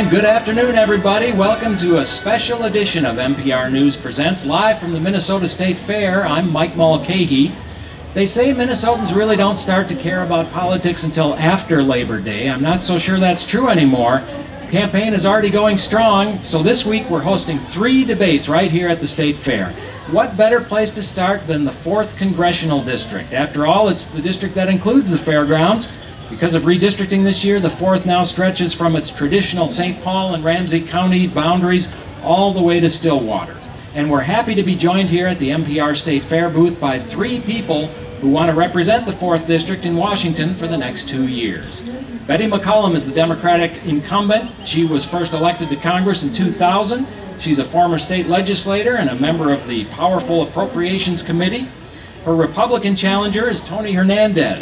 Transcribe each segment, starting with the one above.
And good afternoon, everybody. Welcome to a special edition of MPR News Presents live from the Minnesota State Fair. I'm Mike Mulcahy. They say Minnesotans really don't start to care about politics until after Labor Day. I'm not so sure that's true anymore. campaign is already going strong, so this week we're hosting three debates right here at the State Fair. What better place to start than the 4th Congressional District? After all, it's the district that includes the fairgrounds. Because of redistricting this year, the 4th now stretches from its traditional St. Paul and Ramsey County boundaries all the way to Stillwater. And we're happy to be joined here at the MPR State Fair booth by three people who want to represent the 4th District in Washington for the next two years. Betty McCollum is the Democratic incumbent. She was first elected to Congress in 2000. She's a former state legislator and a member of the powerful Appropriations Committee. Her Republican challenger is Tony Hernandez.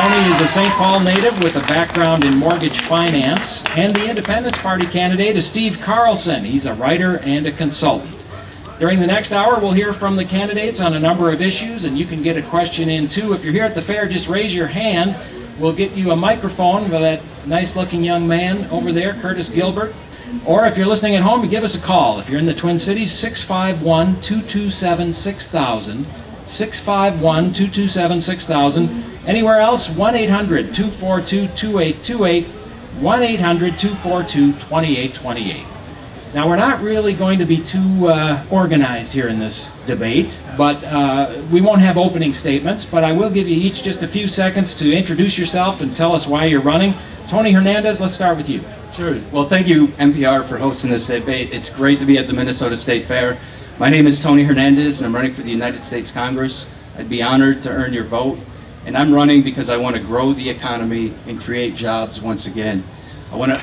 Tony is a St. Paul native with a background in mortgage finance, and the Independence Party candidate is Steve Carlson. He's a writer and a consultant. During the next hour, we'll hear from the candidates on a number of issues, and you can get a question in too. If you're here at the fair, just raise your hand. We'll get you a microphone for that nice looking young man over there, Curtis Gilbert. Or if you're listening at home, give us a call. If you're in the Twin Cities, 651 227 6000. 651 227 6000. Anywhere else, 1 800 242 2828, 1 800 242 2828. Now, we're not really going to be too uh, organized here in this debate, but uh, we won't have opening statements, but I will give you each just a few seconds to introduce yourself and tell us why you're running. Tony Hernandez, let's start with you. Sure. Well, thank you, MPR, for hosting this debate. It's great to be at the Minnesota State Fair. My name is Tony Hernandez, and I'm running for the United States Congress. I'd be honored to earn your vote. And I'm running because I want to grow the economy and create jobs once again. I want to,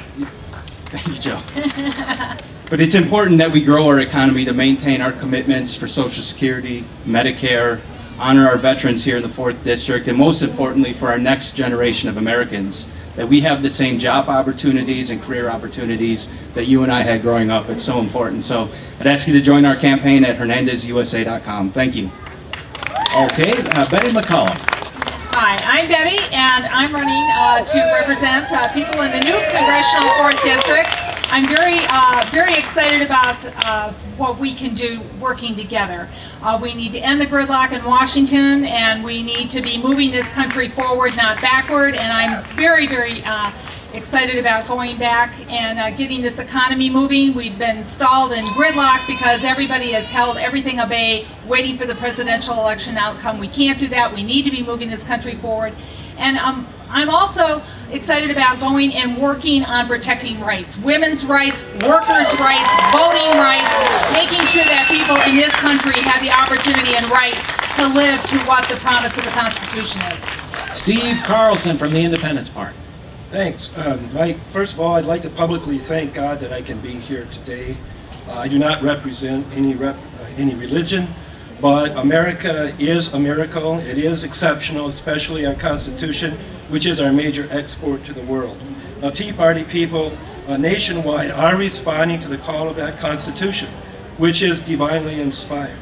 thank you, Joe. but it's important that we grow our economy to maintain our commitments for Social Security, Medicare, honor our veterans here in the 4th District, and most importantly for our next generation of Americans, that we have the same job opportunities and career opportunities that you and I had growing up. It's so important. So I'd ask you to join our campaign at hernandezusa.com. Thank you. Okay, uh, Betty McCollum. Hi, I'm Betty, and I'm running uh, to represent uh, people in the new congressional 4th district. I'm very, uh, very excited about uh, what we can do working together. Uh, we need to end the gridlock in Washington, and we need to be moving this country forward, not backward. And I'm very, very uh, excited about going back and uh, getting this economy moving. We've been stalled in gridlock because everybody has held everything a bay waiting for the presidential election outcome. We can't do that. We need to be moving this country forward. And um, I'm also excited about going and working on protecting rights, women's rights, workers' rights, voting rights, making sure that people in this country have the opportunity and right to live to what the promise of the Constitution is. Steve Carlson from the Independence Party. Thanks. Um, Mike, first of all, I'd like to publicly thank God that I can be here today. Uh, I do not represent any, rep, uh, any religion, but America is a miracle. It is exceptional, especially our Constitution, which is our major export to the world. Now, Tea Party people uh, nationwide are responding to the call of that Constitution, which is divinely inspired.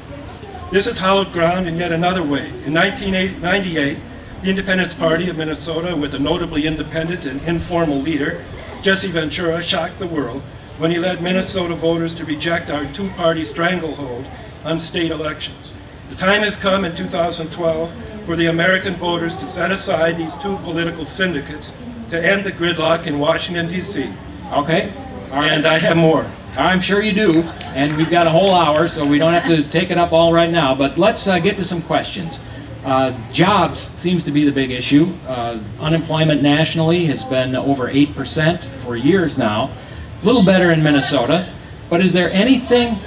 This is hallowed ground in yet another way. In 1998, the Independence Party of Minnesota, with a notably independent and informal leader, Jesse Ventura, shocked the world when he led Minnesota voters to reject our two-party stranglehold on state elections. The time has come in 2012 for the American voters to set aside these two political syndicates to end the gridlock in Washington, D.C. Okay. And I have more. I'm sure you do, and we've got a whole hour, so we don't have to take it up all right now, but let's uh, get to some questions. Uh, jobs seems to be the big issue. Uh, unemployment nationally has been over 8% for years now. A little better in Minnesota. But is there anything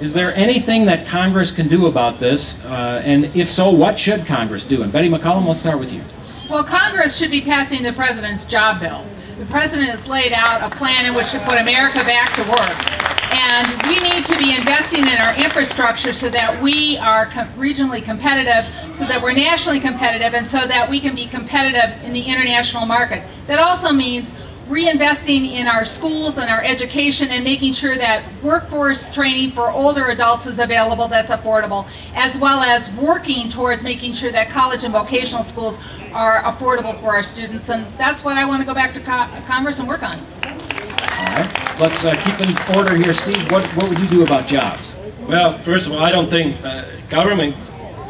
is there anything that Congress can do about this? Uh, and if so, what should Congress do? And Betty McCollum, let's start with you. Well, Congress should be passing the president's job bill. The president has laid out a plan in which to put America back to work. And we need to be investing in our infrastructure so that we are regionally competitive, so that we're nationally competitive, and so that we can be competitive in the international market. That also means reinvesting in our schools and our education and making sure that workforce training for older adults is available that's affordable, as well as working towards making sure that college and vocational schools are affordable for our students. And that's what I want to go back to co Congress and work on. Let's uh, keep in order here. Steve, what, what would you do about jobs? Well, first of all, I don't think uh, government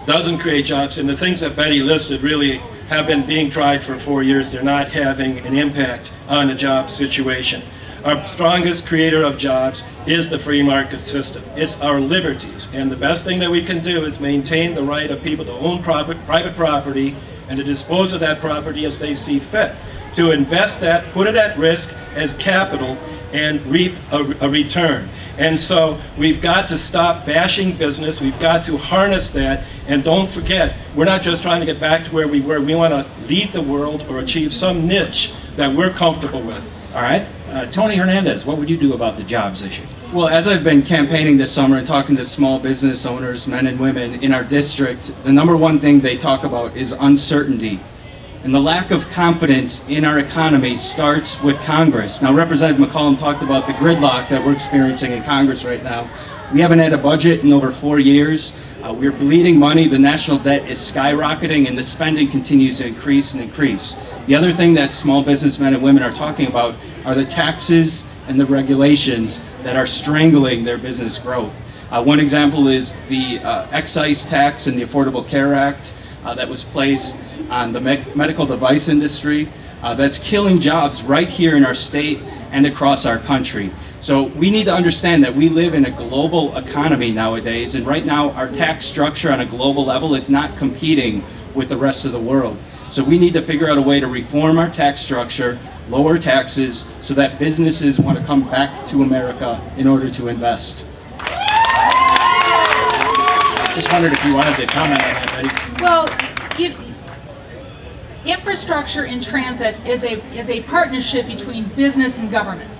doesn't create jobs, and the things that Betty listed really have been being tried for four years. They're not having an impact on the job situation. Our strongest creator of jobs is the free market system. It's our liberties, and the best thing that we can do is maintain the right of people to own private property and to dispose of that property as they see fit, to invest that, put it at risk as capital, and reap a, a return. And so we've got to stop bashing business. We've got to harness that. And don't forget, we're not just trying to get back to where we were. We want to lead the world or achieve some niche that we're comfortable with. All right. Uh, Tony Hernandez, what would you do about the jobs issue? Well, as I've been campaigning this summer and talking to small business owners, men and women in our district, the number one thing they talk about is uncertainty. And the lack of confidence in our economy starts with Congress. Now, Representative McCollum talked about the gridlock that we're experiencing in Congress right now. We haven't had a budget in over four years. Uh, we're bleeding money, the national debt is skyrocketing, and the spending continues to increase and increase. The other thing that small businessmen and women are talking about are the taxes and the regulations that are strangling their business growth. Uh, one example is the uh, excise tax and the Affordable Care Act that was placed on the me medical device industry uh, that's killing jobs right here in our state and across our country. So we need to understand that we live in a global economy nowadays, and right now our tax structure on a global level is not competing with the rest of the world. So we need to figure out a way to reform our tax structure, lower taxes, so that businesses want to come back to America in order to invest. Just wondered if you wanted to comment on that. Well, you, infrastructure in transit is a, is a partnership between business and government.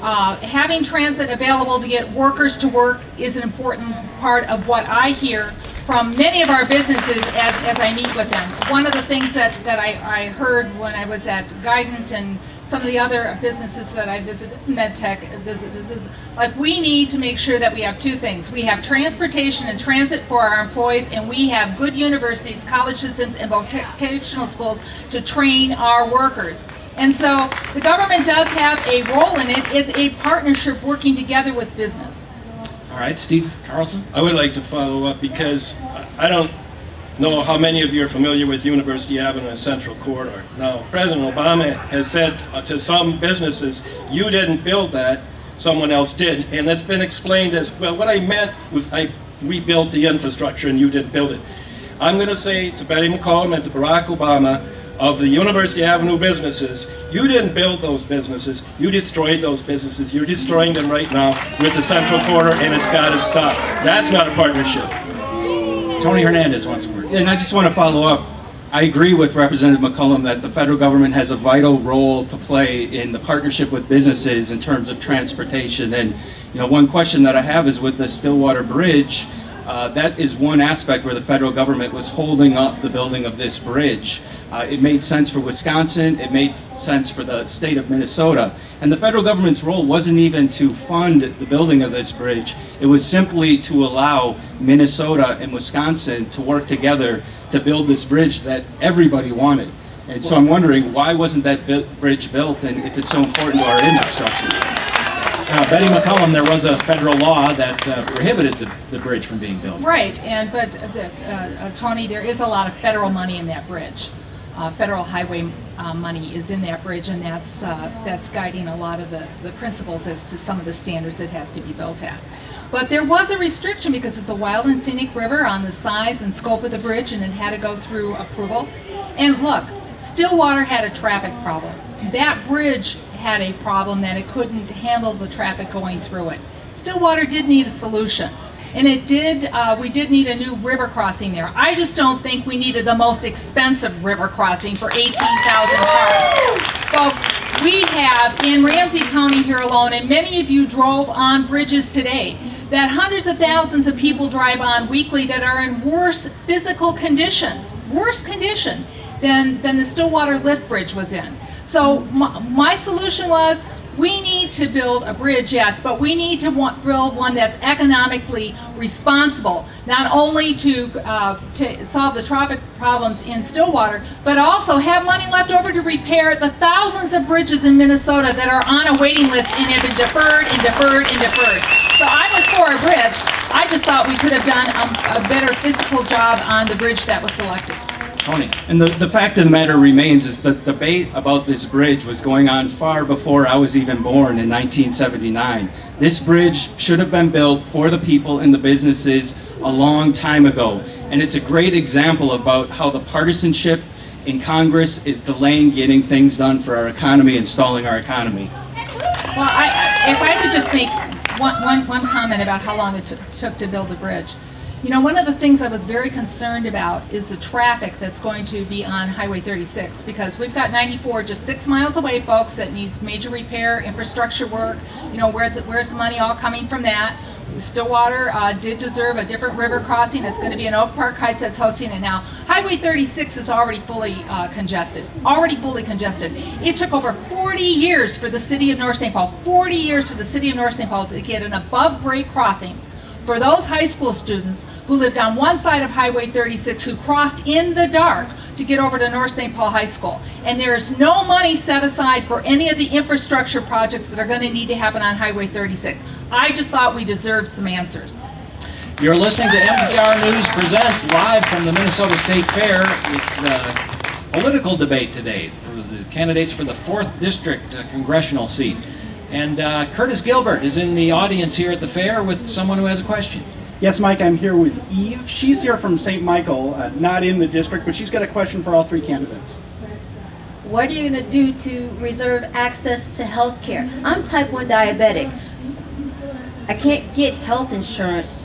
Uh, having transit available to get workers to work is an important part of what I hear from many of our businesses as, as I meet with them. One of the things that, that I, I heard when I was at Guidant and some of the other businesses that I visited, MedTech visitors, is like we need to make sure that we have two things. We have transportation and transit for our employees and we have good universities, college systems, and vocational schools to train our workers. And so the government does have a role in it. It's a partnership working together with business. All right, Steve Carlson. I would like to follow up because I don't know how many of you are familiar with University Avenue and Central Corridor. Now, President Obama has said to some businesses, you didn't build that, someone else did. And that's been explained as, well, what I meant was I rebuilt the infrastructure and you didn't build it. I'm going to say to Betty McCollum and to Barack Obama, of the University Avenue businesses, you didn't build those businesses, you destroyed those businesses. You're destroying them right now with the Central Corridor and it's got to stop. That's not a partnership. Tony Hernandez a word. And I just want to follow up. I agree with Representative McCollum that the federal government has a vital role to play in the partnership with businesses in terms of transportation. And you know, one question that I have is with the Stillwater Bridge, uh, that is one aspect where the federal government was holding up the building of this bridge. Uh, it made sense for Wisconsin, it made sense for the state of Minnesota. And the federal government's role wasn't even to fund the building of this bridge, it was simply to allow Minnesota and Wisconsin to work together to build this bridge that everybody wanted. And so I'm wondering, why wasn't that bridge built and if it's so important to our infrastructure? Now, Betty McCollum, there was a federal law that uh, prohibited the, the, bridge from being built. Right, and but uh, uh, Tony, there is a lot of federal money in that bridge. Uh, federal highway uh, money is in that bridge, and that's uh, that's guiding a lot of the, the principles as to some of the standards it has to be built at. But there was a restriction because it's a wild and scenic river on the size and scope of the bridge, and it had to go through approval. And look, Stillwater had a traffic problem. That bridge had a problem that it couldn't handle the traffic going through it. Stillwater did need a solution. And it did, uh, we did need a new river crossing there. I just don't think we needed the most expensive river crossing for 18,000 cars. Folks, we have in Ramsey County here alone, and many of you drove on bridges today, that hundreds of thousands of people drive on weekly that are in worse physical condition, worse condition than, than the Stillwater Lift Bridge was in. So my, my solution was we need to build a bridge, yes, but we need to want, build one that's economically responsible, not only to, uh, to solve the traffic problems in Stillwater, but also have money left over to repair the thousands of bridges in Minnesota that are on a waiting list and have been deferred and deferred and deferred. So I was for a bridge. I just thought we could have done a, a better physical job on the bridge that was selected. Tony. And the, the fact of the matter remains is that the debate about this bridge was going on far before I was even born in 1979. This bridge should have been built for the people and the businesses a long time ago. And it's a great example about how the partisanship in Congress is delaying getting things done for our economy and stalling our economy. Well, I, if I could just make one, one, one comment about how long it took to build the bridge. You know, one of the things I was very concerned about is the traffic that's going to be on Highway 36 because we've got 94 just six miles away, folks, that needs major repair, infrastructure work. You know, where the, where's the money all coming from that? Stillwater uh, did deserve a different river crossing. It's going to be in Oak Park Heights that's hosting it now. Highway 36 is already fully uh, congested, already fully congested. It took over 40 years for the city of North St. Paul, 40 years for the city of North St. Paul to get an above grade crossing for those high school students who lived on one side of Highway 36 who crossed in the dark to get over to North St. Paul High School. And there is no money set aside for any of the infrastructure projects that are going to need to happen on Highway 36. I just thought we deserved some answers. You're listening to MPR News Presents live from the Minnesota State Fair. It's a political debate today for the candidates for the 4th District uh, congressional seat. And uh, Curtis Gilbert is in the audience here at the fair with someone who has a question. Yes, Mike, I'm here with Eve. She's here from St. Michael, uh, not in the district, but she's got a question for all three candidates. What are you going to do to reserve access to health care? I'm type 1 diabetic. I can't get health insurance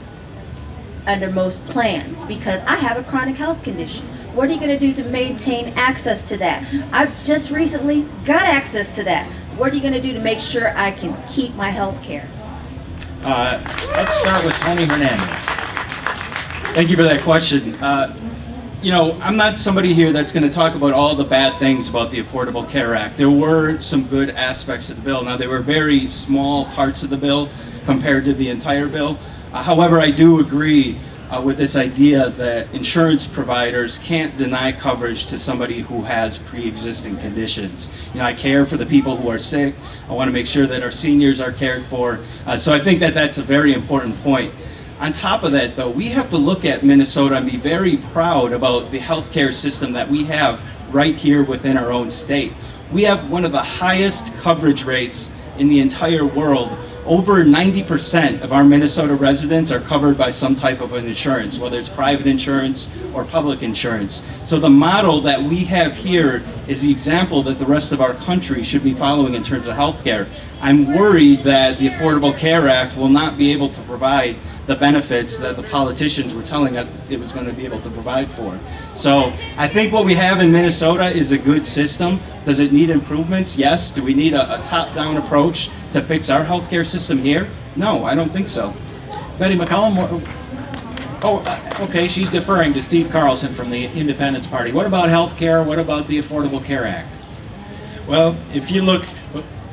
under most plans because I have a chronic health condition. What are you going to do to maintain access to that? I've just recently got access to that. What are you going to do to make sure I can keep my health care? Uh, let's start with Tony Hernandez. Thank you for that question. Uh, you know, I'm not somebody here that's going to talk about all the bad things about the Affordable Care Act. There were some good aspects of the bill. Now, they were very small parts of the bill compared to the entire bill. Uh, however, I do agree uh, with this idea that insurance providers can't deny coverage to somebody who has pre-existing conditions. You know, I care for the people who are sick. I want to make sure that our seniors are cared for. Uh, so I think that that's a very important point. On top of that, though, we have to look at Minnesota and be very proud about the healthcare system that we have right here within our own state. We have one of the highest coverage rates in the entire world over 90% of our Minnesota residents are covered by some type of an insurance, whether it's private insurance or public insurance. So the model that we have here is the example that the rest of our country should be following in terms of health care. I'm worried that the Affordable Care Act will not be able to provide the benefits that the politicians were telling us it was going to be able to provide for. So I think what we have in Minnesota is a good system. Does it need improvements? Yes. Do we need a, a top-down approach to fix our healthcare system here? No, I don't think so. Betty McCollum, oh, uh, okay, she's deferring to Steve Carlson from the Independence Party. What about health care? What about the Affordable Care Act? Well, if you look,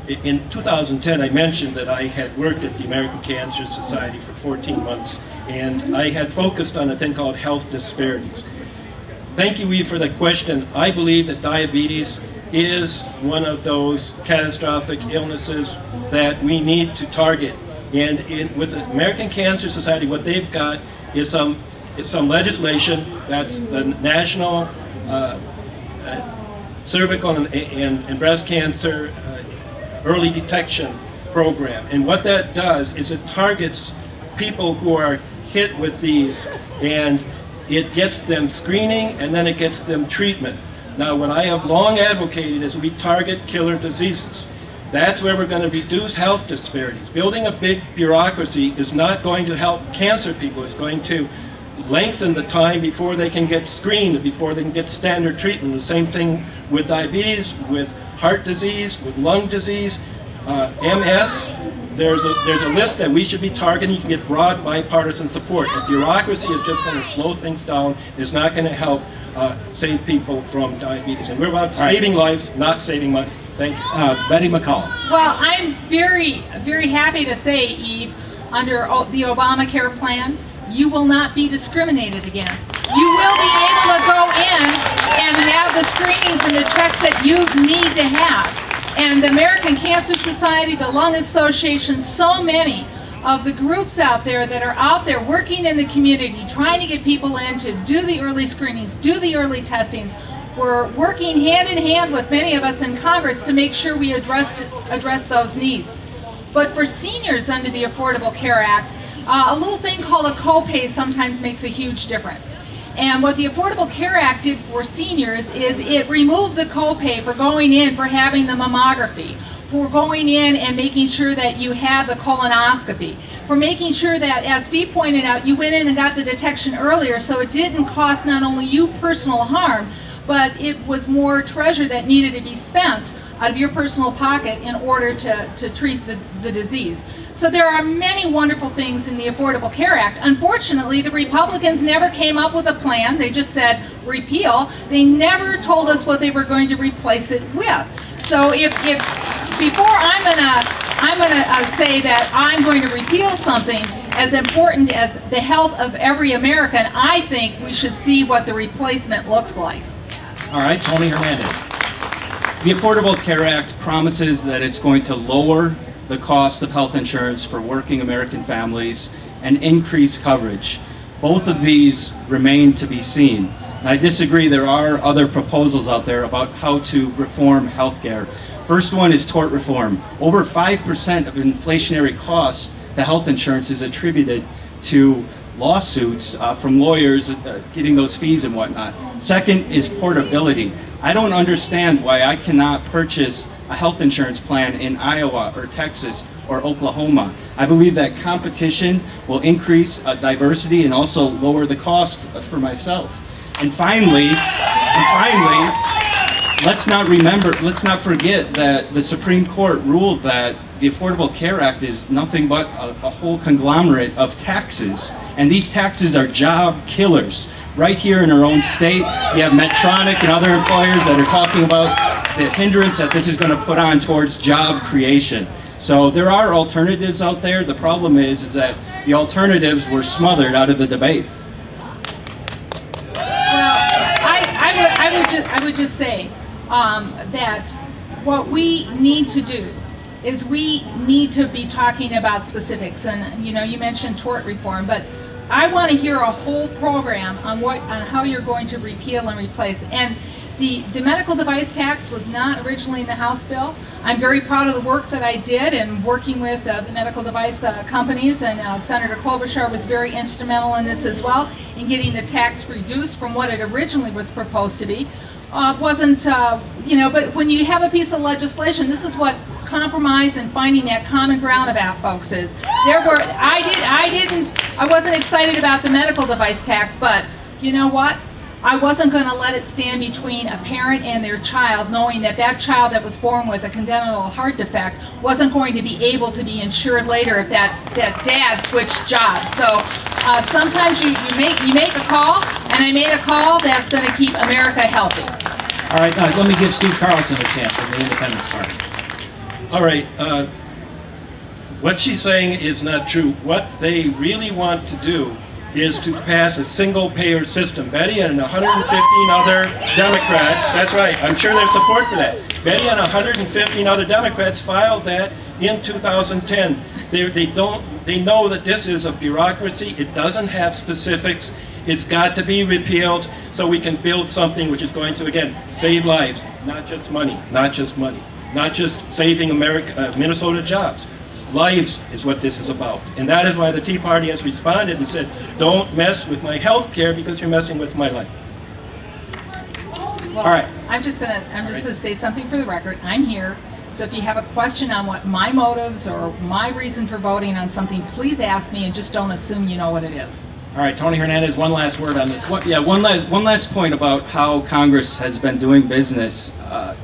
in 2010 I mentioned that I had worked at the American Cancer Society for 14 months and I had focused on a thing called health disparities. Thank you, Eve, for that question. I believe that diabetes is one of those catastrophic illnesses that we need to target. And in, with the American Cancer Society, what they've got is some, is some legislation that's the National uh, uh, Cervical and, and, and, Breast Cancer uh, Early Detection Program. And what that does is it targets people who are hit with these and it gets them screening and then it gets them treatment. Now, what I have long advocated is we target killer diseases. That's where we're going to reduce health disparities. Building a big bureaucracy is not going to help cancer people. It's going to lengthen the time before they can get screened, before they can get standard treatment. The same thing with diabetes, with heart disease, with lung disease, uh, MS. There's a, there's a list that we should be targeting. You can get broad bipartisan support. The bureaucracy is just going to slow things down. It's not going to help uh, save people from diabetes. And we're about saving lives, not saving money. Thank you. Uh, Betty McCall. Well, I'm very, very happy to say, Eve, under o- the Obamacare plan, you will not be discriminated against. You will be able to go in and have the screenings and the checks that you need to have. And the American Cancer Society, the Lung Association, so many of the groups out there that are out there working in the community, trying to get people in to do the early screenings, do the early testings. We're working hand in hand with many of us in Congress to make sure we address, address those needs. But for seniors under the Affordable Care Act, uh, a little thing called a copay sometimes makes a huge difference. And what the Affordable Care Act did for seniors is it removed the copay for going in for having the mammography, for going in and making sure that you had the colonoscopy, for making sure that, as Steve pointed out, you went in and got the detection earlier so it didn't cost not only you personal harm, but it was more treasure that needed to be spent out of your personal pocket in order to, to treat the, the disease. So there are many wonderful things in the Affordable Care Act. Unfortunately, the Republicans never came up with a plan. They just said repeal. They never told us what they were going to replace it with. So if, if before I'm gonna I'm gonna uh, say that I'm going to repeal something as important as the health of every American, I think we should see what the replacement looks like. All right, Tony Hernandez. The Affordable Care Act promises that it's going to lower the cost of health insurance for working American families and increase coverage. Both of these remain to be seen. And I disagree, there are other proposals out there about how to reform healthcare. First one is tort reform. Over 5% of inflationary costs to health insurance is attributed to lawsuits uh, from lawyers uh, getting those fees and whatnot. Second is portability. I don't understand why I cannot purchase a health insurance plan in Iowa or Texas or Oklahoma. I believe that competition will increase uh, diversity and also lower the cost uh, for myself. And finally, and finally, let's not remember, let's not forget that the Supreme Court ruled that the Affordable Care Act is nothing but a, a, whole conglomerate of taxes. And these taxes are job killers. Right here in our own state, you have Medtronic and other employers that are talking about the hindrance that this is going to put on towards job creation. So there are alternatives out there. The problem is, is that the alternatives were smothered out of the debate. I would just, I would just say um, that what we need to do is we need to be talking about specifics. And you know, you mentioned tort reform, but I want to hear a whole program on what on how you're going to repeal and replace. And the, the medical device tax was not originally in the House bill. I'm very proud of the work that I did and working with uh, the medical device uh, companies and uh, Senator Klobuchar was very instrumental in this as well in getting the tax reduced from what it originally was proposed to be. Uh, wasn't, uh, you know, but when you have a piece of legislation, this is what compromise and finding that common ground about folks is. There were, I did, I didn't, I wasn't excited about the medical device tax, but you know what? I wasn't going to let it stand between a parent and their child, knowing that that child that was born with a congenital heart defect wasn't going to be able to be insured later if that, that dad switched jobs. So uh, sometimes you, you, make, you make a call, and I made a call that's going to keep America healthy. All right, uh, let me give Steve Carlson a chance from the Independence Party. All right. Uh, what she's saying is not true. What they really want to do is to pass a single payer system. Betty and 115 other Democrats, that's right, I'm sure there's support for that. Betty and 115 other Democrats filed that in 2010. They, they don't, they know that this is a bureaucracy, it doesn't have specifics, it's got to be repealed so we can build something which is going to, again, save lives, not just money, not just money, not just saving America, uh, Minnesota jobs, lives is what this is about. And that is why the Tea Party has responded and said, don't mess with my health care because you're messing with my life. Well, All right. I'm just gonna I'm just right. gonna say something for the record. I'm here. So if you have a question on what my motives or my reason for voting on something, please ask me and just don't assume you know what it is. All right, Tony Hernandez, one last word on this. yeah, one last, one last point about how Congress has been doing business. Uh,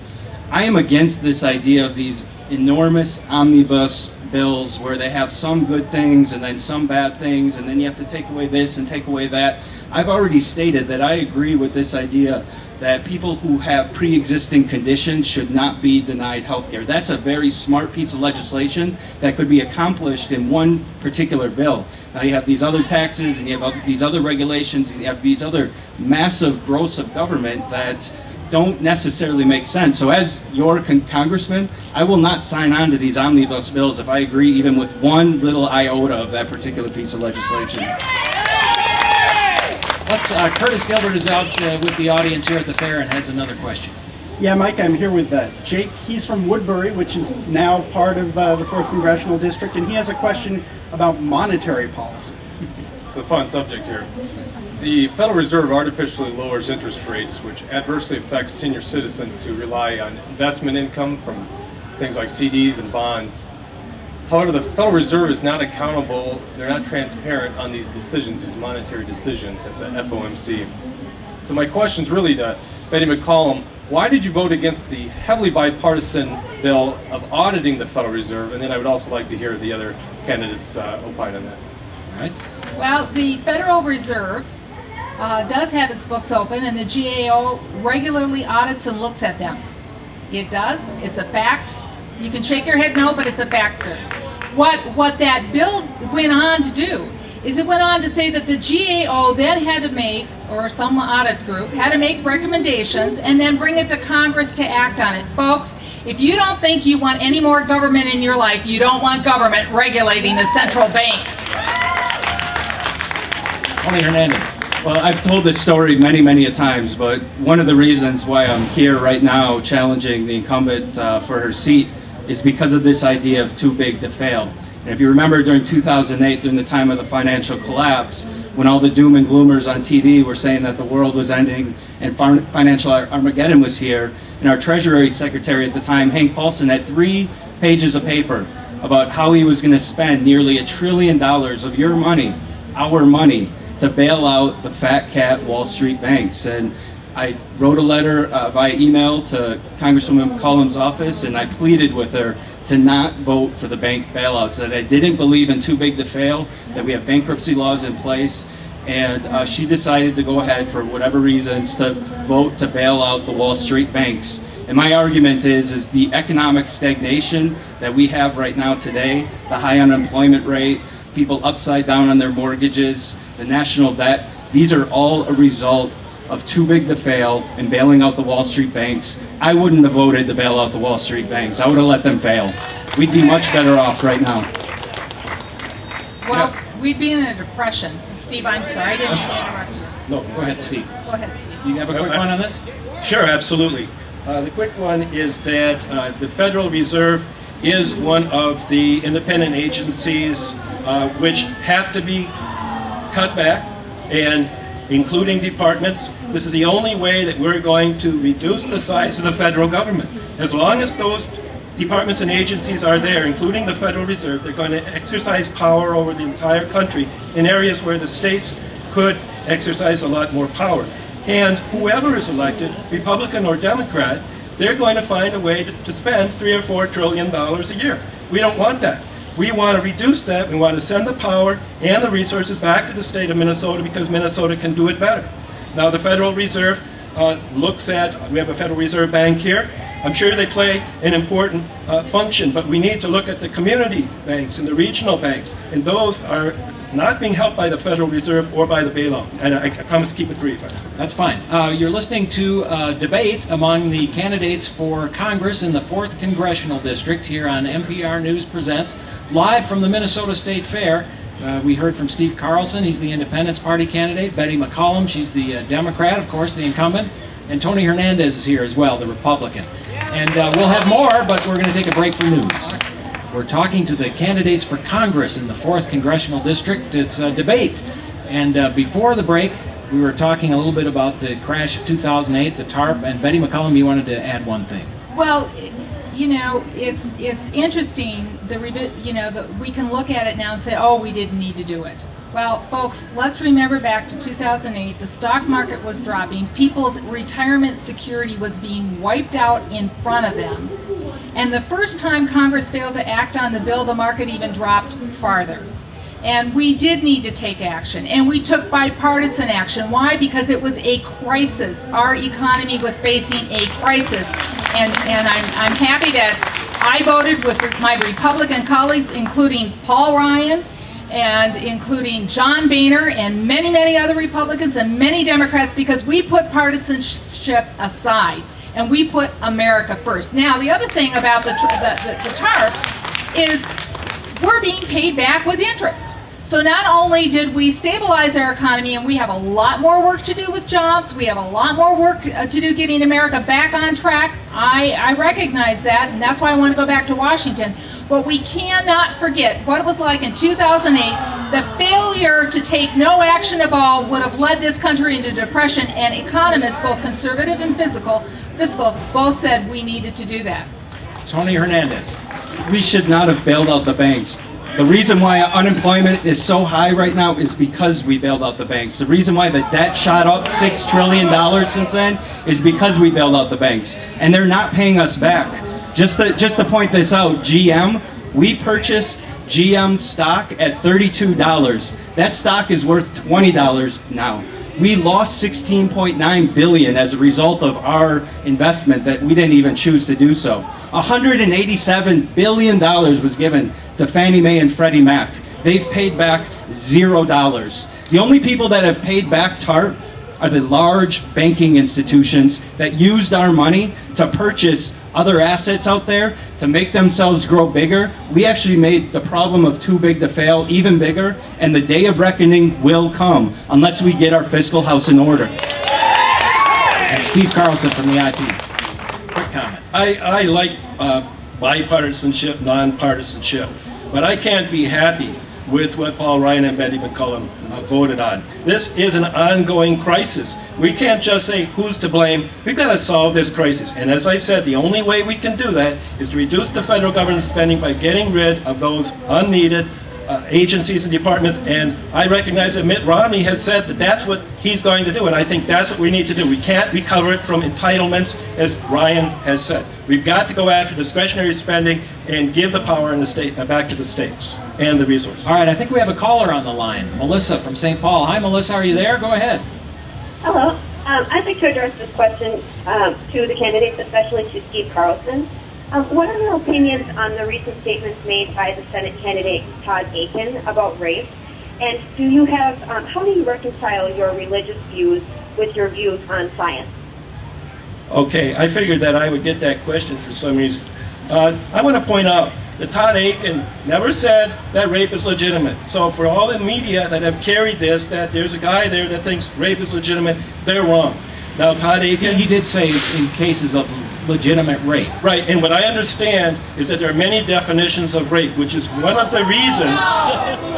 I am against this idea of these enormous omnibus bills where they have some good things and then some bad things, and then you have to take away this and take away that. I've already stated that I agree with this idea that people who have pre-existing conditions should not be denied health care. That's a very smart piece of legislation that could be accomplished in one particular bill. Now you have these other taxes and you have these other regulations and you have these other massive growths of government that don't necessarily make sense. So as your con congressman, I will not sign on to these omnibus bills if I agree even with one little iota of that particular piece of legislation. Let's, uh, Curtis Gilbert is out uh, with the audience here at the fair and has another question. Yeah, Mike, I'm here with uh, Jake. He's from Woodbury, which is now part of uh, the 4th Congressional District, and he has a question about monetary policy. It's a fun subject here. The Federal Reserve artificially lowers interest rates, which adversely affects senior citizens who rely on investment income from things like CDs and bonds. However, the Federal Reserve is not accountable, they're not transparent on these decisions, these monetary decisions at the FOMC. So my question is really to Betty McCollum, why did you vote against the heavily bipartisan bill of auditing the Federal Reserve? And then I would also like to hear the other candidates uh, opine on that. All right. Well, the Federal Reserve uh, does have its books open, and the GAO regularly audits and looks at them. It does. It's a fact. You can shake your head no, but it's a fact, sir. What, what that bill went on to do is it went on to say that the GAO then had to make, or some audit group, had to make recommendations and then bring it to Congress to act on it. Folks, if you don't think you want any more government in your life, you don't want government regulating the central banks. Tony Hernandez. Well, I've told this story many, many a times, but one of the reasons why I'm here right now challenging the incumbent uh, for her seat is because of this idea of too big to fail. And if you remember during 2008, during the time of the financial collapse, when all the doom and gloomers on TV were saying that the world was ending and financial Armageddon was here, and our Treasury Secretary at the time, Hank Paulson, had three pages of paper about how he was going to spend nearly a trillion dollars of your money, our money, to bail out the fat cat Wall Street banks. And I wrote a letter uh, via email to Congresswoman McCollum's office and I pleaded with her to not vote for the bank bailouts, that I didn't believe in too big to fail, that we have bankruptcy laws in place, and uh, she decided to go ahead for whatever reasons to vote to bail out the Wall Street banks. And my argument is, is the economic stagnation that we have right now today, the high unemployment rate, people upside down on their mortgages, the national debt, these are all a result of too big to fail and bailing out the Wall Street banks. I wouldn't have voted to bail out the Wall Street banks. I would have let them fail. We'd be much better off right now. Well, we'd be in a depression. Steve, I'm sorry, I didn't mean to interrupt you. No, Go ahead, Steve. Go ahead, Steve. You have a quick one on this? Sure, absolutely. Uh, the quick one is that uh, the Federal Reserve is one of the independent agencies uh, which have to be cut back, and including departments. This is the only way that we're going to reduce the size of the federal government. As long as those departments and agencies are there, including the Federal Reserve, they're going to exercise power over the entire country in areas where the states could exercise a lot more power. And whoever is elected, Republican or Democrat, they're going to find a way to, to spend three or four trillion dollars a year. We don't want that. We want to reduce that. We want to send the power and the resources back to the state of Minnesota because Minnesota can do it better. Now the Federal Reserve uh, looks at, we have a Federal Reserve Bank here. I'm sure they play an important uh, function, but we need to look at the community banks and the regional banks, and those are not being helped by the Federal Reserve or by the bailout. And I, I promise to keep it brief. That's fine. Uh, you're listening to a debate among the candidates for Congress in the 4th Congressional District here on MPR News Presents, live from the Minnesota State Fair. Uh, we heard from Steve Carlson, he's the Independence Party candidate. Betty McCollum, she's the uh, Democrat, of course, the incumbent. And Tony Hernandez is here as well, the Republican. And uh, we'll have more, but we're going to take a break for news. We're talking to the candidates for Congress in the 4th Congressional District. It's a debate. And uh, before the break, we were talking a little bit about the crash of 2008, the TARP, and Betty McCollum, you wanted to add one thing. Well, you know, it's it's interesting. The you know, we can look at it now and say, oh, we didn't need to do it. Well, folks, let's remember back to 2008. The stock market was dropping. People's retirement security was being wiped out in front of them And the first time Congress failed to act on the bill, the market even dropped farther. And we did need to take action, and we took bipartisan action. Why? Because it was a crisis. Our economy was facing a crisis. And, and I'm, I'm happy that I voted with my Republican colleagues, including Paul Ryan, and including John Boehner and many, many other Republicans and many Democrats because we put partisanship aside and we put America first. Now, the other thing about the, the, the, the TARP is we're being paid back with interest. So not only did we stabilize our economy and we have a lot more work to do with jobs, we have a lot more work uh, to do getting America back on track. I, I recognize that and that's why I want to go back to Washington. But we cannot forget what it was like in 2008. The failure to take no action at all would have led this country into depression and economists, both conservative and fiscal, fiscal both said we needed to do that. Tony Hernandez. We should not have bailed out the banks. The reason why unemployment is so high right now is because we bailed out the banks. The reason why the debt shot up $6 trillion since then is because we bailed out the banks. And they're not paying us back. Just to, just to point this out, GM, we purchased GM stock at $32. That stock is worth $20 now. We lost 16.9 billion as a result of our investment that we didn't even choose to do so. 187 billion dollars was given to Fannie Mae and Freddie Mac. They've paid back zero dollars. The only people that have paid back TARP are the large banking institutions that used our money to purchase other assets out there to make themselves grow bigger. We actually made the problem of too big to fail even bigger, and the day of reckoning will come unless we get our fiscal house in order. And Steve Carlson from the IP. Quick comment. I, I like uh, bipartisanship, nonpartisanship, but I can't be happy with what Paul Ryan and Betty McCollum uh, voted on. This is an ongoing crisis. We can't just say who's to blame. We've got to solve this crisis. And as I've said, the only way we can do that is to reduce the federal government spending by getting rid of those unneeded uh, agencies and departments. And I recognize that Mitt Romney has said that that's what he's going to do. And I think that's what we need to do. We can't recover it from entitlements, as Ryan has said. We've got to go after discretionary spending and give the power in the state uh, back to the states and the resources. All right, I think we have a caller on the line, Melissa from St. Paul. Hi, Melissa, are you there? Go ahead. Hello. Um, I'd like to address this question um, to the candidates, especially to Steve Carlson. Um, what are your opinions on the recent statements made by the Senate candidate Todd Akin about rape? And do you have, um, how do you reconcile your religious views with your views on science? Okay, I figured that I would get that question for some reason. Uh, I want to point out that Todd Akin never said that rape is legitimate. So for all the media that have carried this, that there's a guy there that thinks rape is legitimate, they're wrong. Now Todd Akin... He did say in cases of legitimate rape. Right, and what I understand is that there are many definitions of rape, which is one of the reasons...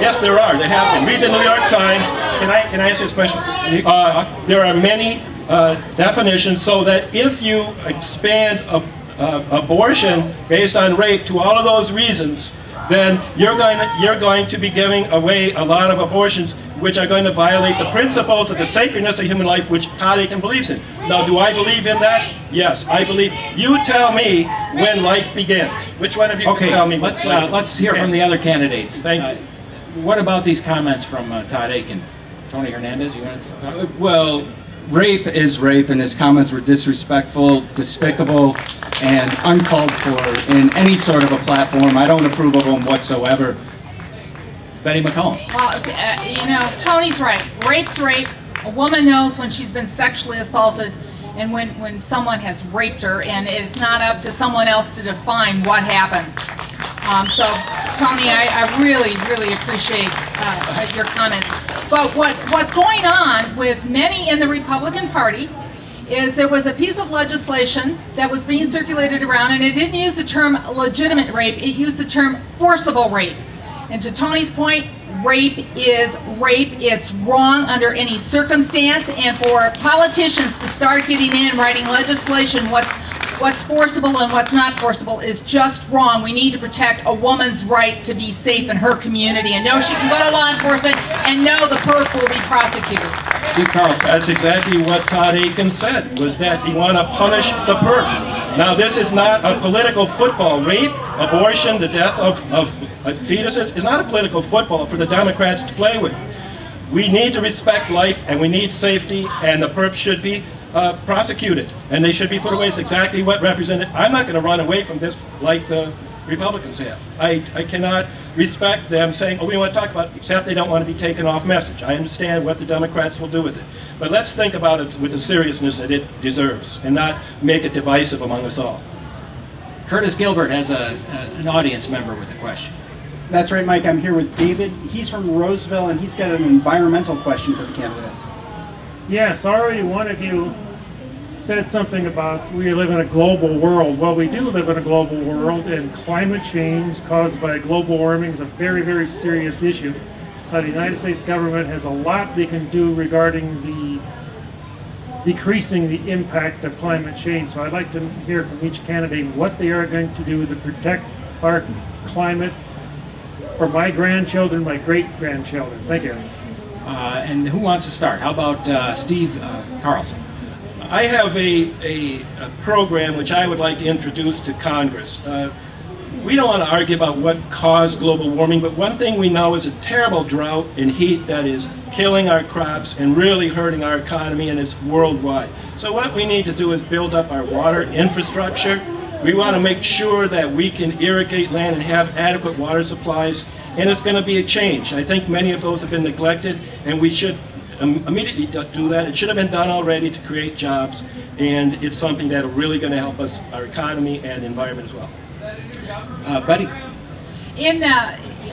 Yes, there are. They have been. Read the New York Times. Can I, can I ask you this question? Uh, there are many uh, definitions so that if you expand a uh, abortion based on rape to all of those reasons, then you're going, to, you're going to be giving away a lot of abortions which are going to violate the principles of the sacredness of human life which Todd Akin believes in. Now, do I believe in that? Yes, I believe. You tell me when life begins. Which one of you okay, can tell me? let's, uh, let's hear from the other candidates. Thank uh, What about these comments from uh, Todd Akin? Tony Hernandez, you want to talk? Well, rape is rape, and his comments were disrespectful, despicable, and uncalled for in any sort of a platform. I don't approve of them whatsoever. Betty McCollum. Well, uh, you know, Tony's right. Rape's rape. A woman knows when she's been sexually assaulted and when, when someone has raped her, and it's not up to someone else to define what happened. Um, so, Tony, I, I, really, really appreciate uh, your comments. But what, what's going on with many in the Republican Party is there was a piece of legislation that was being circulated around, and it didn't use the term legitimate rape, it used the term forcible rape. And to Tony's point, rape is rape. It's wrong under any circumstance. And for politicians to start getting in writing legislation, what's what's forcible and what's not forcible is just wrong. We need to protect a woman's right to be safe in her community and know she can go to law enforcement and know the perp will be prosecuted. Steve Carlson. That's exactly what Todd Akin said, was that you want to punish the perp. Now, this is not a political football. Rape, abortion, the death of, of, of fetuses is not a political football for the Democrats to play with. We need to respect life and we need safety and the perps should be uh, prosecuted and they should be put away. It's exactly what represented. I'm not going to run away from this like the Republicans have. I, I cannot respect them saying, oh, we want to talk about it, except they don't want to be taken off message. I understand what the Democrats will do with it. But let's think about it with the seriousness that it deserves and not make it divisive among us all. Curtis Gilbert has a, a, an audience member with a question. That's right, Mike. I'm here with David. He's from Roseville, and he's got an environmental question for the candidates. Yes, already one of you said something about we live in a global world. Well, we do live in a global world, and climate change caused by global warming is a very, very serious issue. Uh, the United States government has a lot they can do regarding the decreasing the impact of climate change. So I'd like to hear from each candidate what they are going to do to protect our climate for my grandchildren, my great-grandchildren. Thank you. Uh, and who wants to start? How about uh, Steve uh, Carlson? I have a, a, a, program which I would like to introduce to Congress. Uh, we don't want to argue about what caused global warming, but one thing we know is a terrible drought and heat that is killing our crops and really hurting our economy and it's worldwide. So what we need to do is build up our water infrastructure. We want to make sure that we can irrigate land and have adequate water supplies and it's going to be a change. I think many of those have been neglected and we should immediately do that. It should have been done already to create jobs and it's something that is really going to help us, our economy and environment as well. Uh, Betty? In the,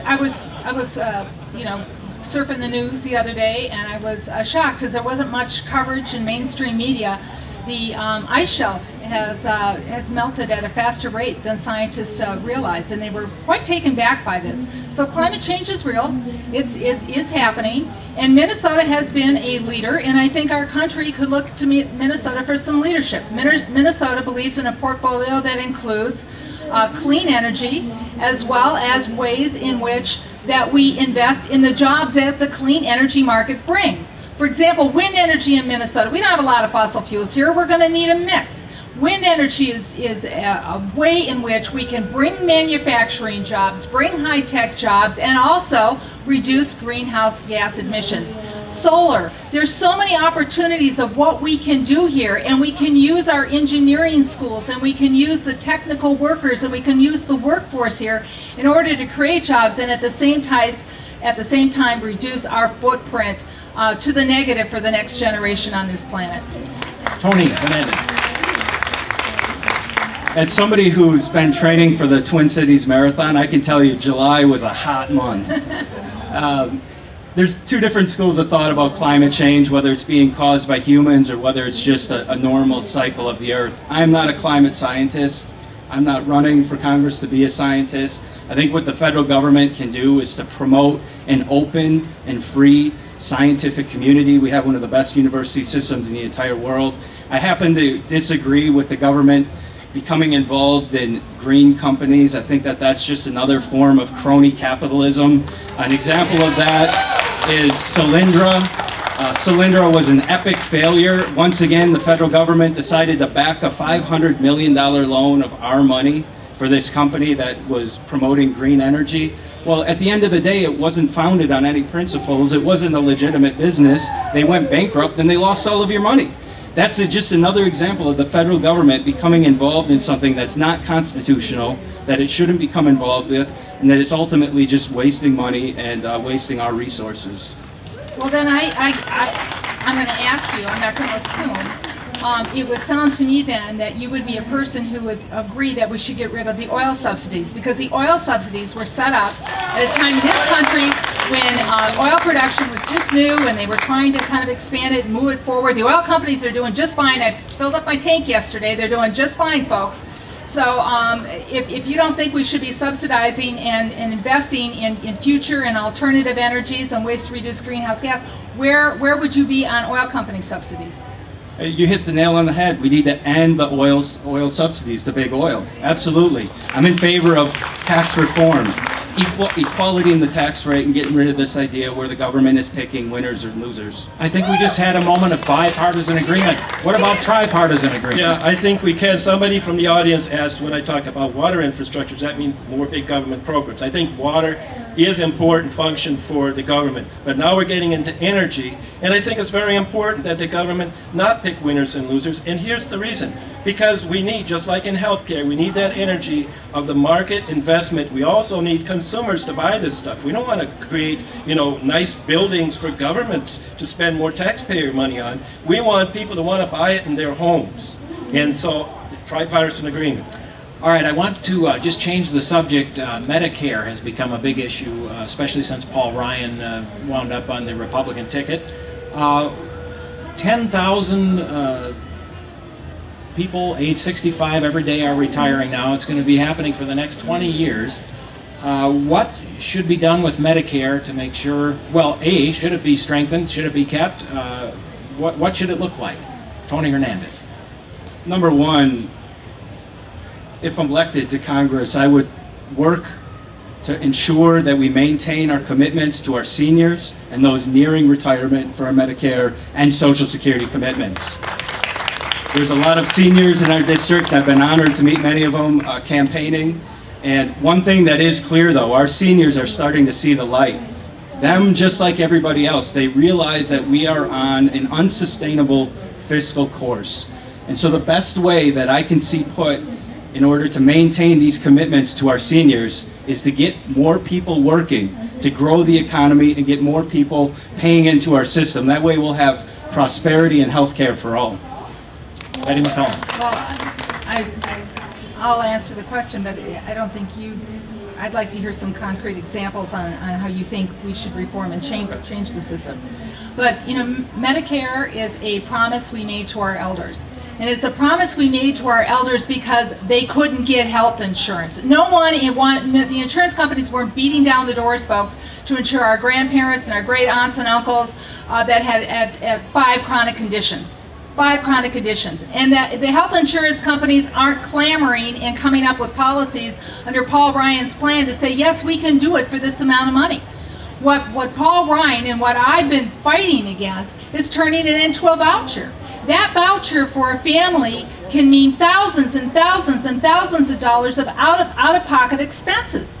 I was, I was, uh, you know, surfing the news the other day, and I was uh, shocked because there wasn't much coverage in mainstream media. The um, ice shelf has uh, has melted at a faster rate than scientists uh, realized, and they were quite taken back by this. So climate change is real; it's it's, it's happening, and Minnesota has been a leader. And I think our country could look to Minnesota for some leadership. Minnesota believes in a portfolio that includes uh, clean energy, as well as ways in which that we invest in the jobs that the clean energy market brings. For example, wind energy in Minnesota. We don't have a lot of fossil fuels here. We're going to need a mix. Wind energy is, is a, a, way in which we can bring manufacturing jobs, bring high-tech jobs, and also reduce greenhouse gas emissions solar. There's so many opportunities of what we can do here and we can use our engineering schools and we can use the technical workers and we can use the workforce here in order to create jobs and at the same time at the same time reduce our footprint uh, to the negative for the next generation on this planet. Tony Hernandez. As somebody who's been training for the Twin Cities Marathon, I can tell you July was a hot month. um, there's two different schools of thought about climate change, whether it's being caused by humans or whether it's just a, a, normal cycle of the earth. I'm not a climate scientist. I'm not running for Congress to be a scientist. I think what the federal government can do is to promote an open and free scientific community. We have one of the best university systems in the entire world. I happen to disagree with the government becoming involved in green companies. I think that that's just another form of crony capitalism. An example of that is Solyndra. Uh, Solyndra was an epic failure. Once again, the federal government decided to back a $500 million loan of our money for this company that was promoting green energy. Well, at the end of the day, it wasn't founded on any principles. It wasn't a legitimate business. They went bankrupt and they lost all of your money. That's a, just another example of the federal government becoming involved in something that's not constitutional, that it shouldn't become involved with, and that it's ultimately just wasting money and uh, wasting our resources. Well, then I, I, I, I'm going to ask you, I'm not going to assume, um, it would sound to me then that you would be a person who would agree that we should get rid of the oil subsidies because the oil subsidies were set up at a time in this country when uh, oil production was just new and they were trying to kind of expand it and move it forward. The oil companies are doing just fine. I filled up my tank yesterday. They're doing just fine, folks. So um, if, if, you don't think we should be subsidizing and, and investing in, in, future and alternative energies and ways to reduce greenhouse gas, where, where would you be on oil company subsidies? You hit the nail on the head. We need to end the oil, oil subsidies to big oil. Absolutely. I'm in favor of tax reform, equality in the tax rate, and getting rid of this idea where the government is picking winners or losers. I think we just had a moment of bipartisan agreement. What about tripartisan agreement? Yeah, I think we can. Somebody from the audience asked when I talk about water infrastructure, does that mean more big government programs? I think water is important function for the government. But now we're getting into energy, and I think it's very important that the government not pick winners and losers. And here's the reason. Because we need, just like in healthcare, we need that energy of the market investment. We also need consumers to buy this stuff. We don't want to create, you know, nice buildings for government to spend more taxpayer money on. We want people to want to buy it in their homes. And so, tripartisan agreement. All right, I want to uh, just change the subject. Uh, Medicare has become a big issue, uh, especially since Paul Ryan uh, wound up on the Republican ticket. Uh, 10,000 uh, people age 65 every day are retiring now. It's going to be happening for the next 20 years. Uh, what should be done with Medicare to make sure, well, A, should it be strengthened? Should it be kept? Uh, what, what should it look like? Tony Hernandez. Number one, if I'm elected to Congress, I would work to ensure that we maintain our commitments to our seniors and those nearing retirement for our Medicare and Social Security commitments. There's a lot of seniors in our district. I've been honored to meet many of them uh, campaigning. And one thing that is clear though, our seniors are starting to see the light. Them, just like everybody else, they realize that we are on an unsustainable fiscal course. And so the best way that I can see put in order to maintain these commitments to our seniors is to get more people working, to grow the economy and get more people paying into our system. That way we'll have prosperity and health care for all. McCollum. Well, I, I, I'll answer the question, but I don't think you, I'd like to hear some concrete examples on, on how you think we should reform and change, change the system. But, you know, Medicare is a promise we made to our elders. And it's a promise we made to our elders because they couldn't get health insurance. No one, the insurance companies weren't beating down the doors, folks, to insure our grandparents and our great aunts and uncles uh, that had, had, had five chronic conditions five chronic conditions. And that the health insurance companies aren't clamoring and coming up with policies under Paul Ryan's plan to say, yes, we can do it for this amount of money. What, what Paul Ryan and what I've been fighting against is turning it into a voucher. That voucher for a family can mean thousands and thousands and thousands of dollars of out of, out of pocket expenses.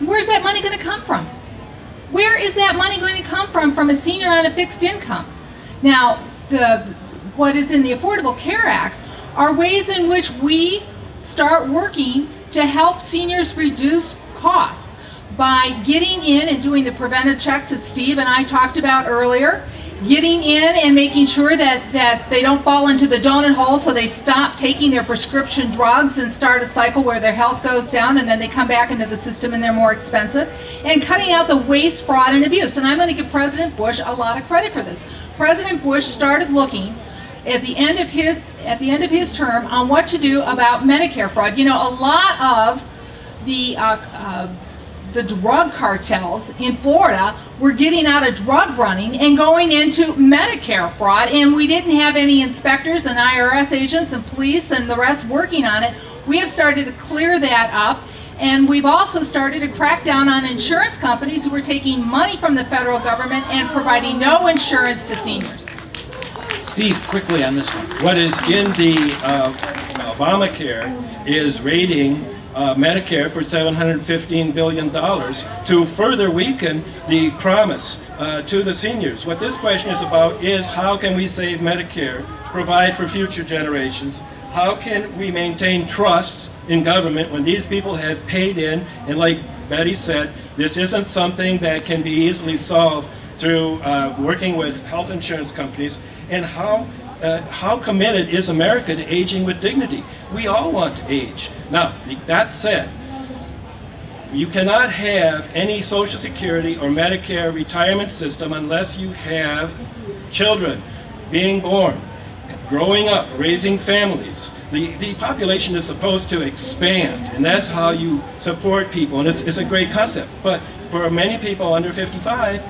Where's that money going to come from? Where is that money going to come from from a senior on a fixed income? Now, the what is in the Affordable Care Act are ways in which we start working to help seniors reduce costs by getting in and doing the preventive checks that Steve and I talked about earlier, getting in and making sure that, that they don't fall into the donut hole so they stop taking their prescription drugs and start a cycle where their health goes down and then they come back into the system and they're more expensive, and cutting out the waste, fraud, and abuse. And I'm going to give President Bush a lot of credit for this. President Bush started looking at the end of his at the end of his term on what to do about Medicare fraud. You know, a lot of the uh, uh, the drug cartels in Florida were getting out of drug running and going into Medicare fraud, and we didn't have any inspectors and IRS agents and police and the rest working on it. We have started to clear that up. And we've also started to crack down on insurance companies who are taking money from the federal government and providing no insurance to seniors. Steve, quickly on this one. What is in the uh, Obamacare is raiding uh, Medicare for $715 billion to further weaken the promise uh, to the seniors. What this question is about is how can we save Medicare, provide for future generations, how can we maintain trust in government when these people have paid in, and like Betty said, this isn't something that can be easily solved through uh, working with health insurance companies, and how uh, how committed is America to aging with dignity? We all want to age. Now, that said, you cannot have any Social Security or Medicare retirement system unless you have children being born, growing up, raising families. The, the population is supposed to expand, and that's how you support people, and it's, it's a great concept. But for many people under 55,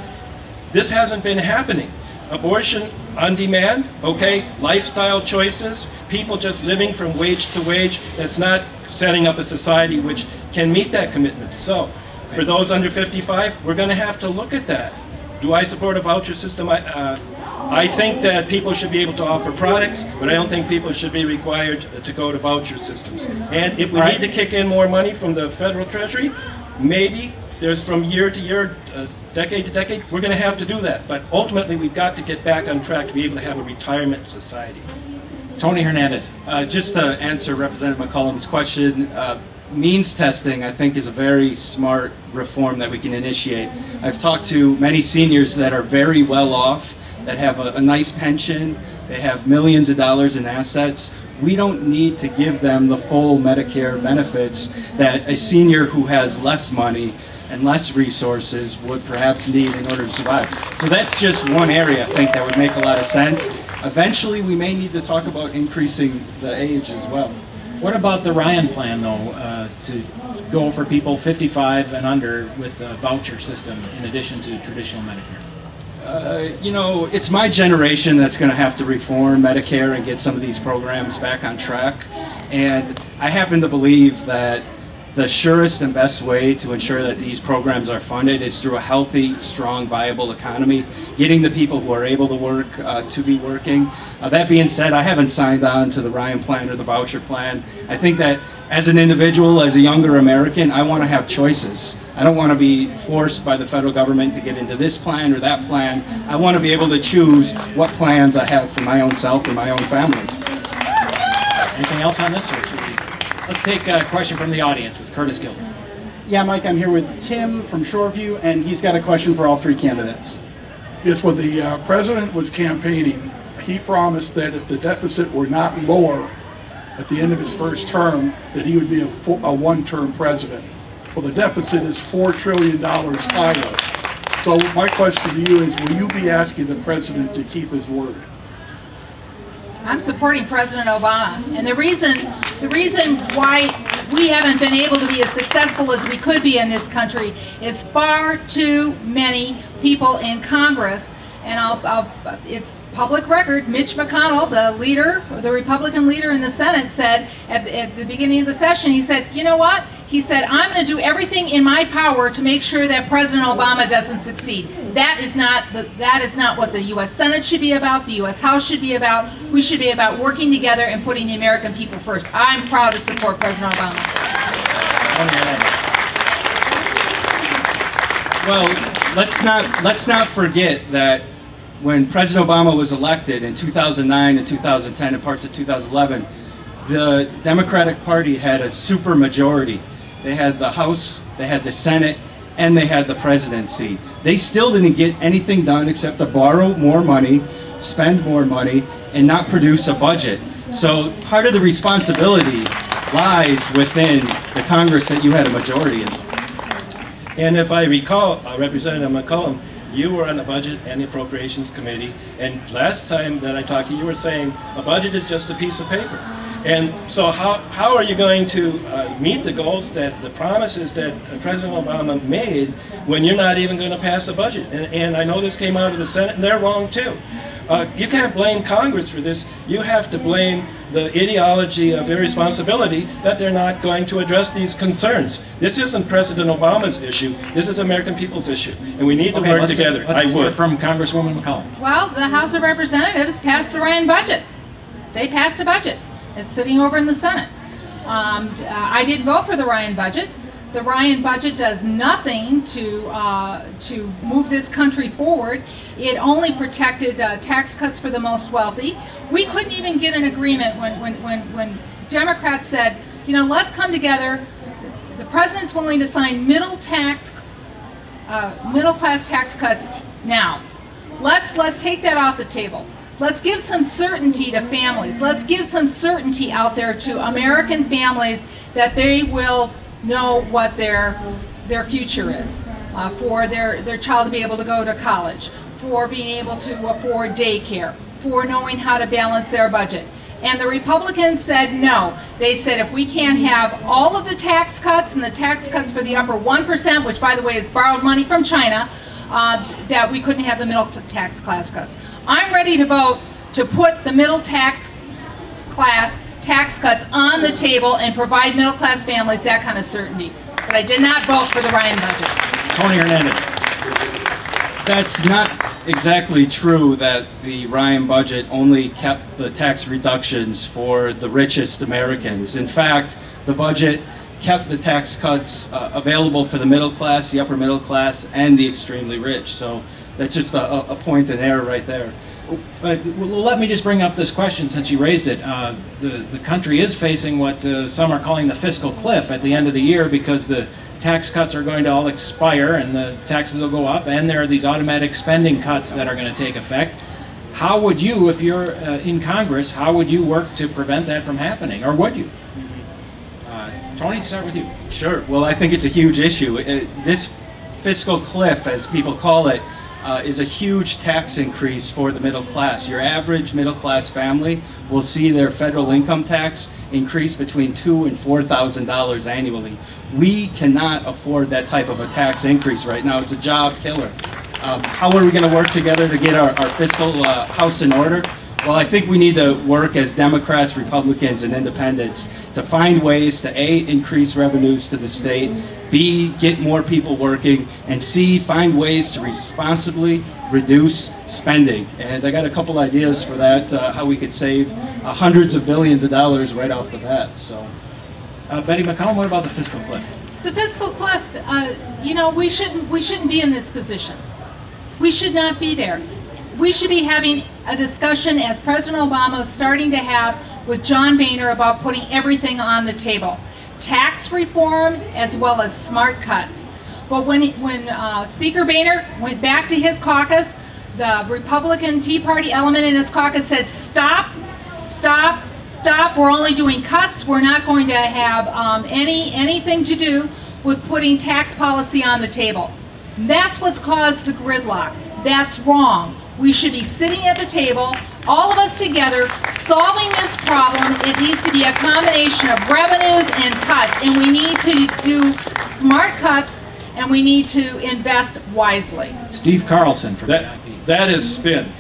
this hasn't been happening. abortion on demand, okay, lifestyle choices, people just living from wage to wage, that's not setting up a society which can meet that commitment. So, for those under 55, we're going to have to look at that. Do I support a voucher system? I, uh, I think that people should be able to offer products, but I don't think people should be required to go to voucher systems. And if we Right. need to kick in more money from the federal treasury, maybe there's from year to year, uh, decade to decade, we're going to have to do that. But ultimately, we've got to get back on track to be able to have a retirement society. Tony Hernandez. Uh, just to answer Representative McCollum's question, uh, means testing I think is a very smart reform that we can initiate. I've talked to many seniors that are very well off, that have a, a nice pension, they have millions of dollars in assets. We don't need to give them the full Medicare benefits that a senior who has less money and less resources would perhaps need in order to survive. So that's just one area I think that would make a lot of sense. Eventually, we may need to talk about increasing the age as well. What about the Ryan plan, though, uh, to go for people 55 and under with a voucher system in addition to traditional Medicare? Uh, you know, it's my generation that's going to have to reform Medicare and get some of these programs back on track. And I happen to believe that the surest and best way to ensure that these programs are funded is through a healthy, strong, viable economy, getting the people who are able to work uh, to be working. Uh, that being said, I haven't signed on to the Ryan plan or the voucher plan. I think that as an individual, as a younger American, I want to have choices. I don't want to be forced by the federal government to get into this plan or that plan. I want to be able to choose what plans I have for my own self and my own family. Anything else on this, or? Let's take a question from the audience with Curtis Gill. Yeah, Mike, I'm here with Tim from Shoreview, and he's got a question for all three candidates. Yes, when the uh, president was campaigning, he promised that if the deficit were not lower at the end of his first term, that he would be a, a one-term president. Well, the deficit is $4 trillion higher. So my question to you is, will you be asking the president to keep his word? I'm supporting President Obama, and the reason the reason why we haven't been able to be as successful as we could be in this country is far too many people in Congress. And I'll, I'll, it's public record. Mitch McConnell, the leader, the Republican leader in the Senate, said at, at the beginning of the session, he said, "You know what?" He said, "I'm going to do everything in my power to make sure that President Obama doesn't succeed." That is not the, that is not what the U.S. Senate should be about. The U.S. House should be about. We should be about working together and putting the American people first. I'm proud to support President Obama. Well, let's not let's not forget that when President Obama was elected in 2009 and 2010 and parts of 2011, the Democratic Party had a super majority. They had the House, they had the Senate, and they had the presidency. They still didn't get anything done except to borrow more money, spend more money, and not produce a budget. So part of the responsibility lies within the Congress that you had a majority in. And if I recall, uh, Representative McCollum, you were on the Budget and the Appropriations Committee, and last time that I talked to you, you were saying a budget is just a piece of paper. And so how, how are you going to uh, meet the goals that, the promises that President Obama made when you're not even going to pass the budget? And, and I know this came out of the Senate, and they're wrong too. Uh, you can't blame Congress for this. You have to blame the ideology of irresponsibility that they're not going to address these concerns. This isn't President Obama's issue. This is American people's issue, and we need to Okay, work let's- together. let's I hear would. from Congresswoman McCollum. Well, the House of Representatives passed the Ryan budget. They passed a budget. It's sitting over in the Senate. Um, uh, I did vote for the Ryan budget. The Ryan budget does nothing to uh, to move this country forward. It only protected uh, tax cuts for the most wealthy. We couldn't even get an agreement when, when, when, when Democrats said, you know, let's come together. The president's willing to sign middle tax uh, middle class tax cuts now. Let's let's take that off the table. Let's give some certainty to families. Let's give some certainty out there to American families that they will know what their their future is uh, for their their child to be able to go to college, for being able to afford daycare, for knowing how to balance their budget. And the Republicans said no. They said if we can't have all of the tax cuts and the tax cuts for the upper 1%, which by the way is borrowed money from China, uh, that we couldn't have the middle tax class cuts. I'm ready to vote to put the middle tax class tax cuts on the table and provide middle class families that kind of certainty. But I did not vote for the Ryan budget. Tony Hernandez. That's not exactly true that the Ryan budget only kept the tax reductions for the richest Americans. In fact, the budget kept the tax cuts uh, available for the middle class, the upper middle class, and the extremely rich. So that's just a, a point in error right there. But well, let me just bring up this question since you raised it. Uh, the, the country is facing what uh, some are calling the fiscal cliff at the end of the year because the tax cuts are going to all expire and the taxes will go up, and there are these automatic spending cuts that are going to take effect. How would you, if you're uh, in Congress, how would you work to prevent that from happening, or would you? Uh, Tony, start with you. Sure. Well, I think it's a huge issue. This fiscal cliff, as people call it, uh, is a huge tax increase for the middle class. Your average middle class family will see their federal income tax increase between two and four thousand dollars annually. We cannot afford that type of a tax increase right now. It's a job killer. Um, how are we going to work together to get our, our fiscal uh, house in order? Well, I think we need to work as Democrats, Republicans, and Independents to find ways to A, increase revenues to the state, B, get more people working, and C, find ways to responsibly reduce spending. And I got a couple ideas for that, uh, how we could save uh, hundreds of billions of dollars right off the bat. So, uh, Betty McCollum, what about the fiscal cliff? The fiscal cliff, uh, you know, we shouldn't, we shouldn't be in this position. We should not be there we should be having a discussion as President Obama is starting to have with John Boehner about putting everything on the table. Tax reform as well as smart cuts. But when, when uh, Speaker Boehner went back to his caucus, the Republican Tea Party element in his caucus said, stop, stop, stop, we're only doing cuts, we're not going to have um, any anything to do with putting tax policy on the table. That's what's caused the gridlock. That's wrong. We should be sitting at the table, all of us together, solving this problem. It needs to be a combination of revenues and cuts, and we need to do smart cuts, and we need to invest wisely. Steve Carlson from that. That is spin.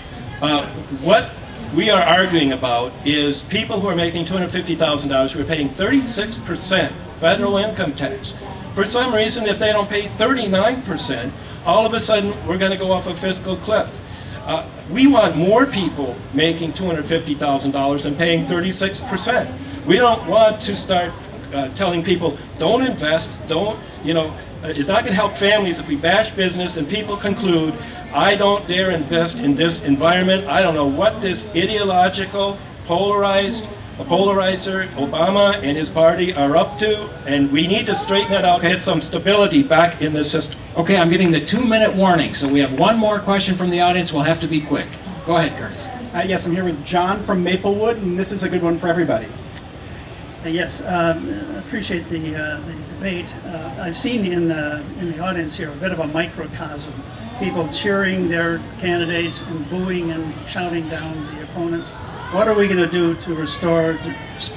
Uh, what we are arguing about is people who are making $250,000 who are paying 36% federal income tax. For some reason, if they don't pay 39%, all of a sudden we're going to go off a fiscal cliff. Uh, we want more people making $250,000 and paying 36%. We don't want to start uh, telling people, don't invest, don't, you know, uh, it's not going to help families if we bash business and people conclude, I don't dare invest in this environment. I don't know what this ideological, polarized, a polarizer Obama and his party are up to, and we need to straighten it out, okay. get some stability back in the system. Okay, I'm getting the two-minute warning, so we have one more question from the audience. We'll have to be quick. Go ahead, Curtis. Uh, yes, I'm here with John from Maplewood, and this is a good one for everybody. Uh, yes, um, appreciate the, uh, the debate. Uh, I've seen in the, in the audience here a bit of a microcosm. People cheering their candidates and booing and shouting down the opponents. What are we going to do to restore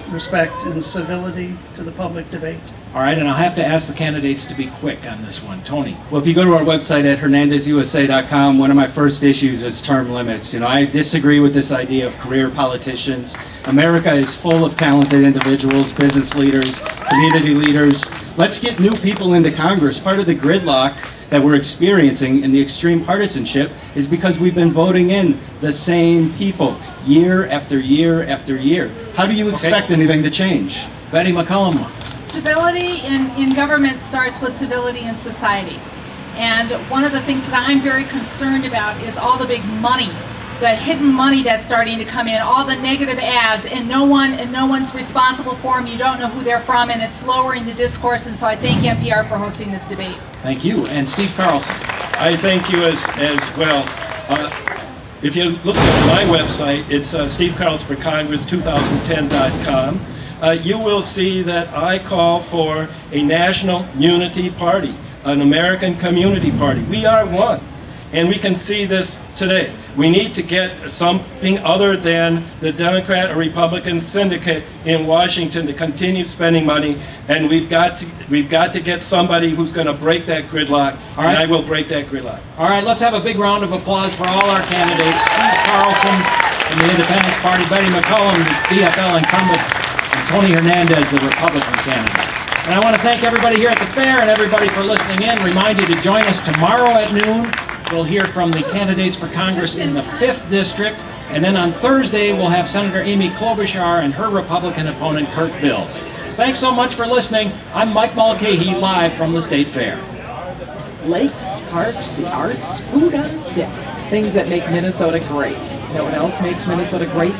respect and civility to the public debate? All right, and I'll have to ask the candidates to be quick on this one. Tony. Well, if you go to our website at hernandezusa.com, one of my first issues is term limits. You know, I disagree with this idea of career politicians. America is full of talented individuals, business leaders, community leaders. Let's get new people into Congress. Part of the gridlock that we're experiencing in the extreme partisanship is because we've been voting in the same people year after year after year. How do you expect okay. anything to change? Betty McCollum. Civility in, in government starts with civility in society. And one of the things that I'm very concerned about is all the big money the hidden money that's starting to come in, all the negative ads, and no one and no one's responsible for them. You don't know who they're from, and it's lowering the discourse. And so I thank MPR for hosting this debate. Thank you, and Steve Carlson. I thank you as as well. Uh, if you look at my website, it's uh, stevecarlsonforcongress2010.com. Uh, you will see that I call for a national unity party, an American community party. We are one. And we can see this today. We need to get something other than the Democrat or Republican syndicate in Washington to continue spending money. And we've got to, we've got to get somebody who's going to break that gridlock. All right. And I will break that gridlock. All right, let's have a big round of applause for all our candidates. Steve Carlson from the Independence Party, Betty McCollum, the DFL incumbent, and Tony Hernandez, the Republican candidate. And I want to thank everybody here at the fair and everybody for listening in. Remind you to join us tomorrow at noon. We'll hear from the candidates for Congress in the 5th District. And then on Thursday, we'll have Senator Amy Klobuchar and her Republican opponent, Kurt Bills. Thanks so much for listening. I'm Mike Mulcahy, live from the State Fair. Lakes, parks, the arts, food on a stick. Things that make Minnesota great. Know what else makes Minnesota great?